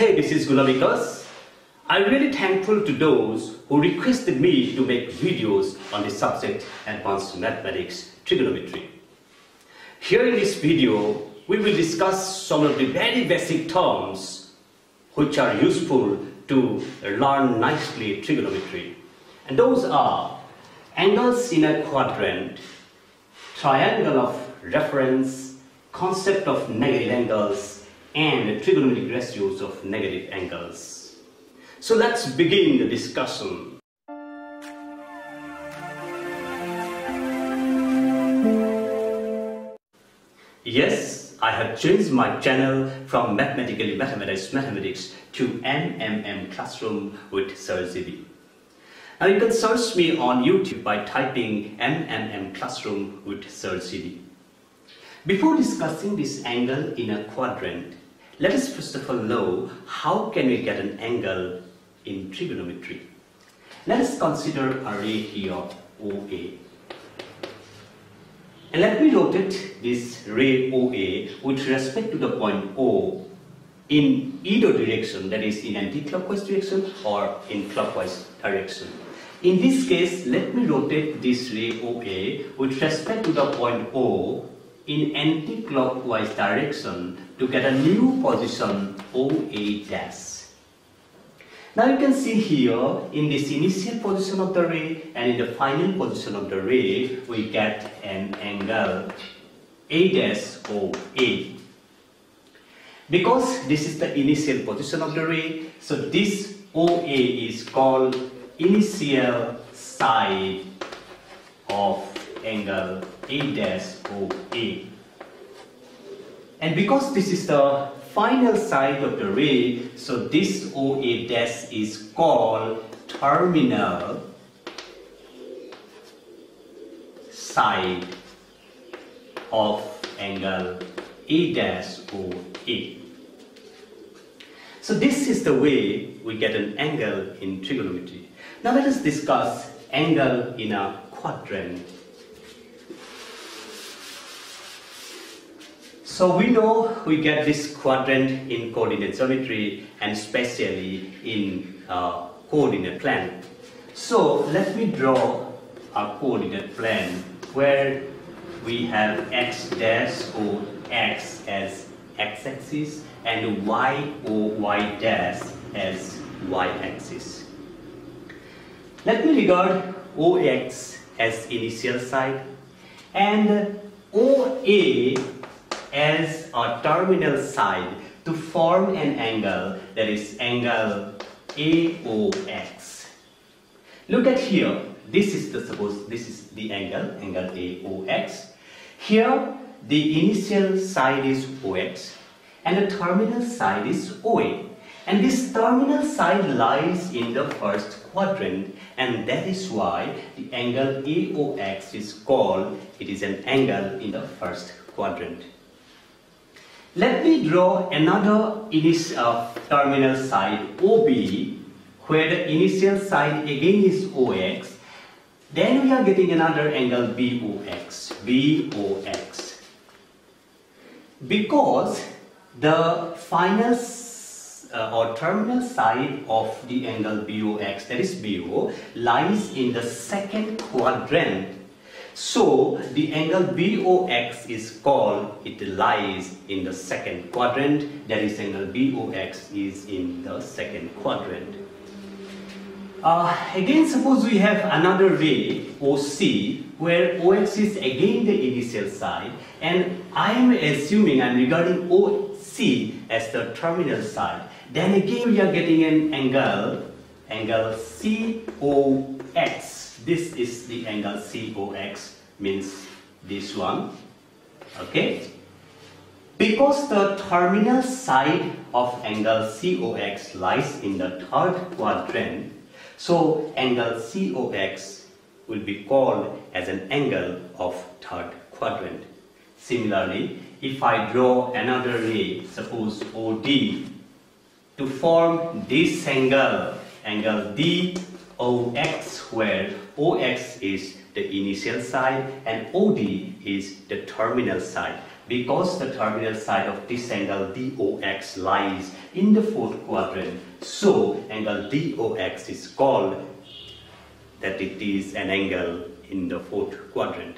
Hey, this is Gunabikash. I'm really thankful to those who requested me to make videos on the subject Advanced Mathematics Trigonometry. Here in this video, we will discuss some of the very basic terms which are useful to learn nicely trigonometry. And those are angles in a quadrant, triangle of reference, concept of negative angles, and trigonometric ratios of negative angles. So let's begin the discussion. Yes, I have changed my channel from Mathematically Mathematics Mathematics to MMM Classroom with Sir GB. Now you can search me on YouTube by typing MMM Classroom with Sir GB. Before discussing this angle in a quadrant, let us first of all know how can we get an angle in trigonometry. Let us consider a ray here OA and let me rotate this ray OA with respect to the point O in either direction, that is in anti-clockwise direction or in clockwise direction. In this case, let me rotate this ray OA with respect to the point O in anti-clockwise direction to get a new position OA dash. Now you can see here in this initial position of the ray and in the final position of the ray we get an angle A dash OA. Because this is the initial position of the ray, so this OA is called initial side of angle A dash OA. And because this is the final side of the ray, so this OA dash is called terminal side of angle A dash OA. So this is the way we get an angle in trigonometry. Now let us discuss angle in a quadrant. So we know we get this quadrant in coordinate geometry and especially in uh, coordinate plane. So let me draw a coordinate plane where we have x dash or x as x-axis and y or y dash as y-axis. Let me regard OX as initial side and OA as a terminal side to form an angle that is angle AOX. Look at here, this is the suppose this is the angle, angle AOX. Here the initial side is OX and the terminal side is OA. And this terminal side lies in the first quadrant and that is why the angle AOX is called, it is an angle in the first quadrant. Let me draw another initial uh, terminal side OB where the initial side again is OX. Then we are getting another angle BOX. BOX. Because the final uh, or terminal side of the angle BOX, that is BO, lies in the second quadrant so the angle BOX is called, it lies in the second quadrant, that is angle BOX is in the second quadrant. Uh, again suppose we have another ray OC where OX is again the initial side and I am assuming I am regarding OC as the terminal side. Then again we are getting an angle, angle COX this is the angle COX, means this one. Okay? Because the terminal side of angle COX lies in the third quadrant, so angle COX will be called as an angle of third quadrant. Similarly, if I draw another ray, suppose OD, to form this angle, angle DOX, where OX is the initial side and OD is the terminal side. Because the terminal side of this angle DOX lies in the fourth quadrant, so angle DOX is called that it is an angle in the fourth quadrant.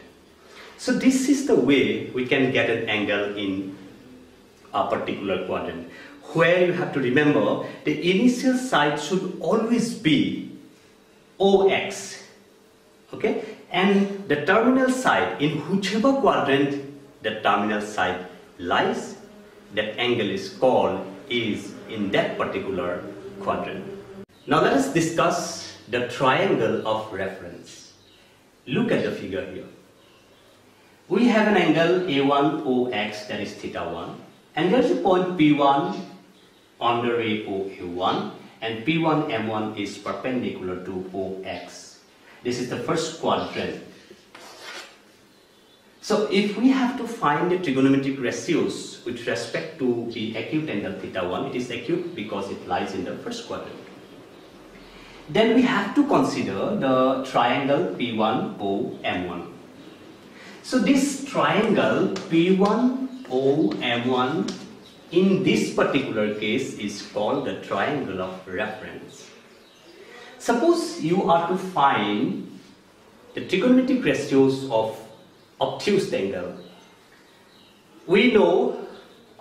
So this is the way we can get an angle in a particular quadrant where you have to remember the initial side should always be OX okay and the terminal side in whichever quadrant the terminal side lies that angle is called is in that particular quadrant. Now let us discuss the triangle of reference. Look at the figure here. We have an angle A1OX that is theta 1 and there's a point P1 on the ray OA1 and P1 M1 is perpendicular to OX. This is the first quadrant. So if we have to find the trigonometric ratios with respect to the acute angle theta 1, it is acute because it lies in the first quadrant. Then we have to consider the triangle P1, O, M1. So this triangle P1, O, M1 in this particular case is called the triangle of reference. Suppose you are to find the trigonometric ratios of obtuse angle. We know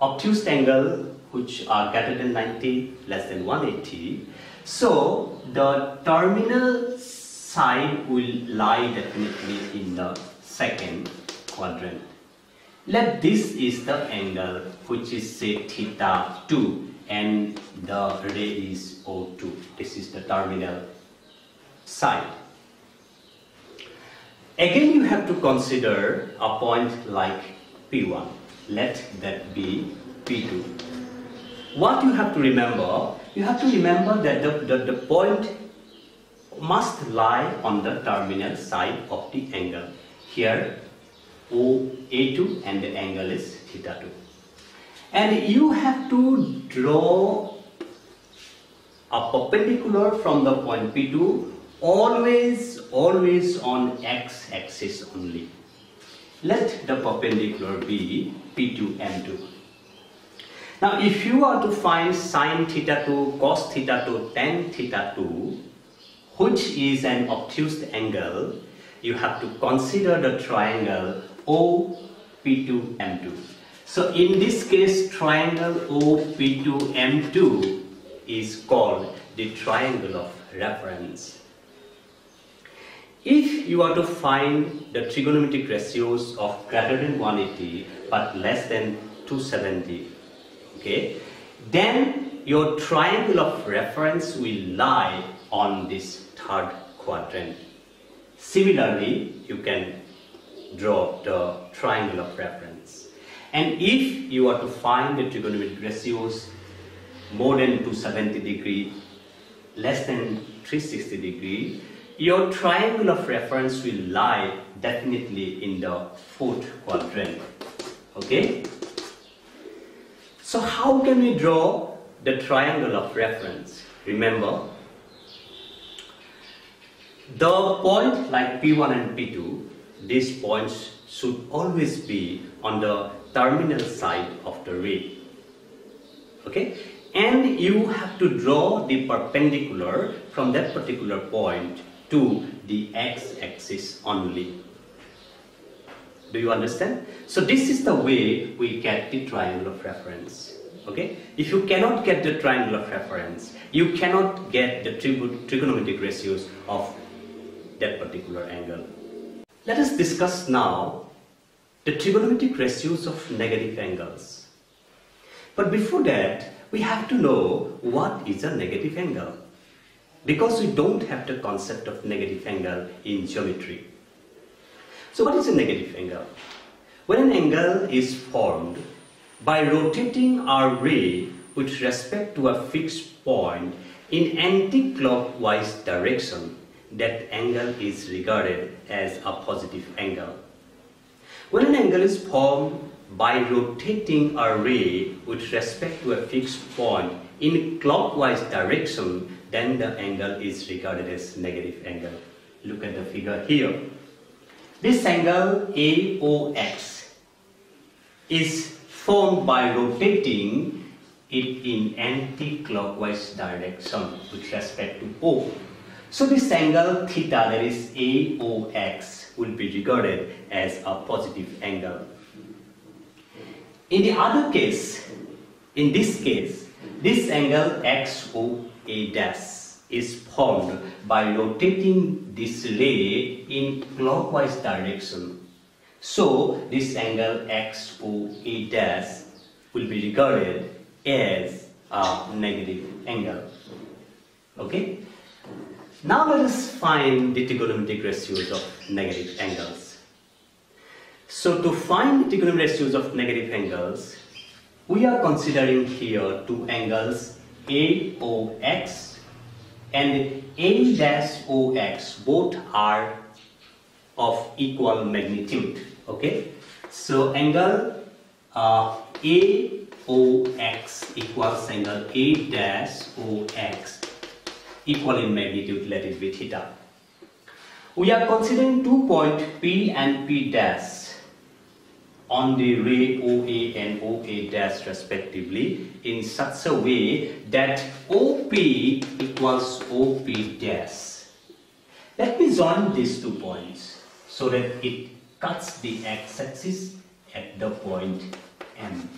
obtuse angle which are greater than 90, less than 180. So the terminal side will lie definitely in the second quadrant. Let this is the angle which is say theta 2 and the ray is O2. This is the terminal side. Again you have to consider a point like P1. Let that be P2. What you have to remember, you have to remember that the, the, the point must lie on the terminal side of the angle. Here OA2 and the angle is theta 2. And you have to draw a perpendicular from the point P2 always, always on x axis only. Let the perpendicular be P2 M2. Now if you are to find sine theta 2, cos theta 2, tan theta 2, which is an obtuse angle, you have to consider the triangle OP2M2. So in this case, triangle OP2M2 is called the triangle of reference. If you are to find the trigonometric ratios of greater than 180 but less than 270, okay, then your triangle of reference will lie on this third quadrant. Similarly, you can draw the triangle of reference. And if you are to find the trigonometric ratios more than 270 degree, less than 360 degree, your triangle of reference will lie definitely in the fourth quadrant. Okay? So how can we draw the triangle of reference? Remember, the point like P1 and P2 these points should always be on the terminal side of the ray. Okay? And you have to draw the perpendicular from that particular point to the x-axis only. Do you understand? So this is the way we get the triangle of reference. Okay? If you cannot get the triangle of reference, you cannot get the trigonometric ratios of that particular angle. Let us discuss now the trigonometric ratios of negative angles. But before that, we have to know what is a negative angle. Because we don't have the concept of negative angle in geometry. So what is a negative angle? When an angle is formed by rotating our ray with respect to a fixed point in anti-clockwise direction that angle is regarded as a positive angle. When an angle is formed by rotating a ray with respect to a fixed point in clockwise direction, then the angle is regarded as negative angle. Look at the figure here. This angle AOX is formed by rotating it in anti-clockwise direction with respect to O. So this angle theta that is AOX will be regarded as a positive angle. In the other case, in this case, this angle XOA dash is formed by rotating this ray in clockwise direction. So this angle XOA dash will be regarded as a negative angle. Okay? Now let us find the trigonometric ratios of negative angles. So to find the trigonometric ratios of negative angles, we are considering here two angles AOX and A dash O X Both are of equal magnitude. Okay, so angle uh, AOX equals angle A dash OX equal in magnitude, let it be theta. We are considering two points P and P dash on the ray OA and OA dash respectively in such a way that OP equals OP dash. Let me join these two points so that it cuts the x-axis at the point M.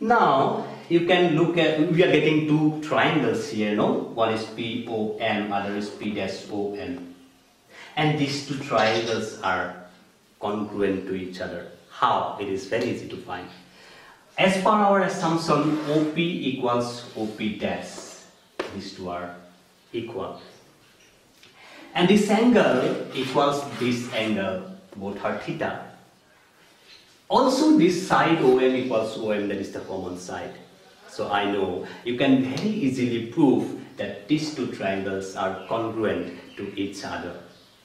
Now you can look at we are getting two triangles here, no? One is POM, other is P dash OM. And these two triangles are congruent to each other. How? It is very easy to find. As per our assumption, OP equals OP dash. These two are equal. And this angle equals this angle, both are theta. Also this side OM equals OM, that is the common side. So I know you can very easily prove that these two triangles are congruent to each other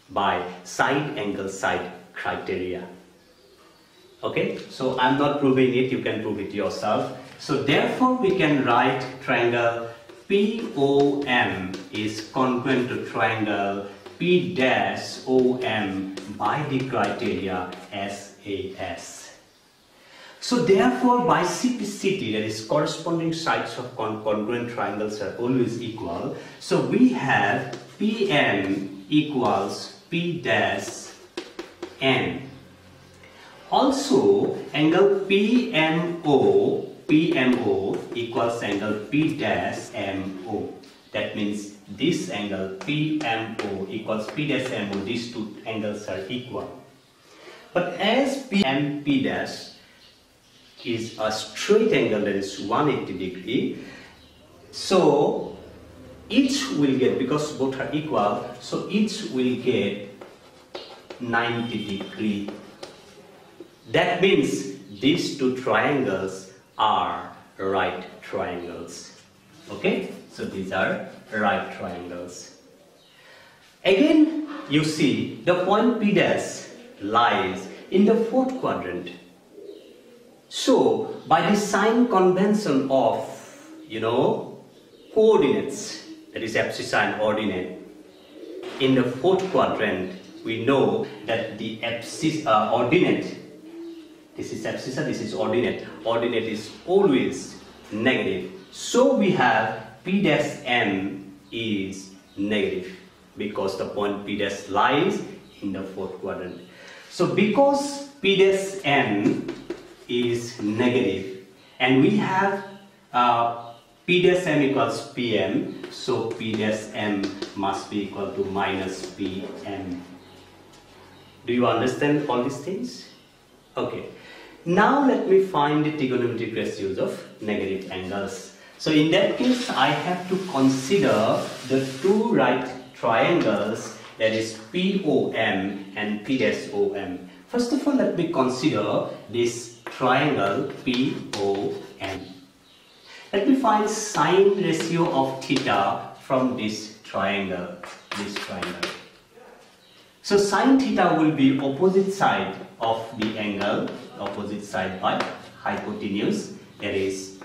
by side angle side criteria. Okay, so I'm not proving it, you can prove it yourself. So therefore we can write triangle POM is congruent to triangle P dash OM by the criteria SAS. So therefore by CPCT that is corresponding sides of con congruent triangles are always equal. So we have PM equals P dash N. Also angle PMO PMO equals angle P dash MO. That means this angle PMO equals P dash MO. These two angles are equal. But as P and P dash is a straight angle that is 180 degree. So each will get, because both are equal, so each will get 90 degree. That means these two triangles are right triangles. Okay, so these are right triangles. Again, you see the point P dash lies in the fourth quadrant. So, by the sign convention of, you know, coordinates, that is abscissa ordinate, in the fourth quadrant, we know that the abscissa, uh, ordinate, this is abscissa, this is ordinate, ordinate is always negative. So we have P dash M is negative because the point P dash lies in the fourth quadrant. So because P dash M is negative and we have uh, P dash m equals Pm so P dash m must be equal to minus Pm. Do you understand all these things? Okay. Now let me find the trigonometric ratios of negative angles. So in that case I have to consider the two right triangles that is POM and PSOM. First of all let me consider this triangle POM. Let me find sine ratio of theta from this triangle, this triangle. So sine theta will be opposite side of the angle, opposite side by hypotenuse, that is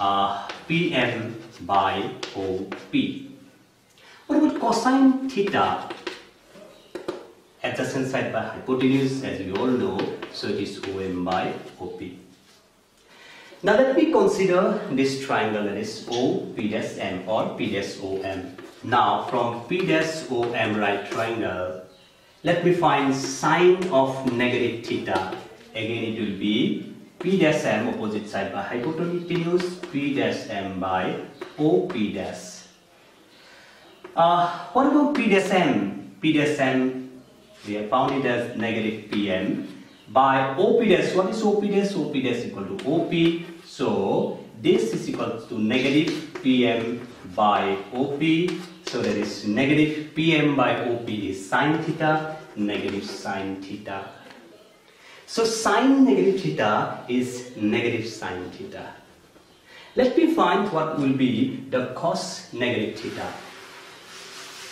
uh, PM by OP. What about cosine theta? adjacent side by hypotenuse as we all know. So it is OM by OP. Now let me consider this triangle that is O, P dash M or P dash OM. Now from P dash OM right triangle, let me find sine of negative theta. Again it will be P dash M opposite side by hypotenuse, P dash M by OP dash. Uh, what about P dash M? P dash M, we have found it as negative PM by OP dash. What is OP dash? OP dash equal to OP. So this is equal to negative PM by OP. So that is negative PM by OP is sine theta, negative sine theta. So sine negative theta is negative sine theta. Let me find what will be the cos negative theta.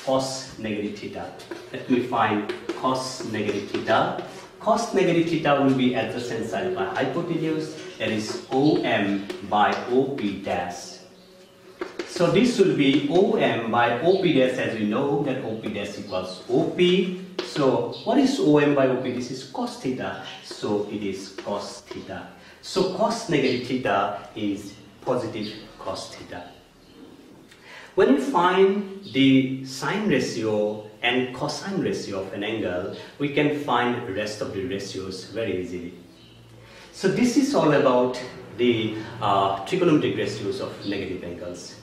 Cos negative theta. Let me find cos negative theta cos negative theta will be adjacent side by hypotenuse that is OM by OP dash. So this will be OM by OP dash as we know that OP dash equals OP. So what is OM by OP? This is cos theta. So it is cos theta. So cos negative theta is positive cos theta. When you find the sine ratio and cosine ratio of an angle, we can find the rest of the ratios very easily. So this is all about the uh, trigonometric ratios of negative angles.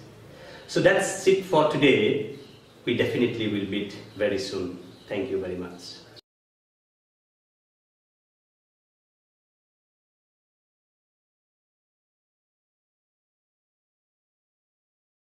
So that's it for today. We definitely will meet very soon. Thank you very much.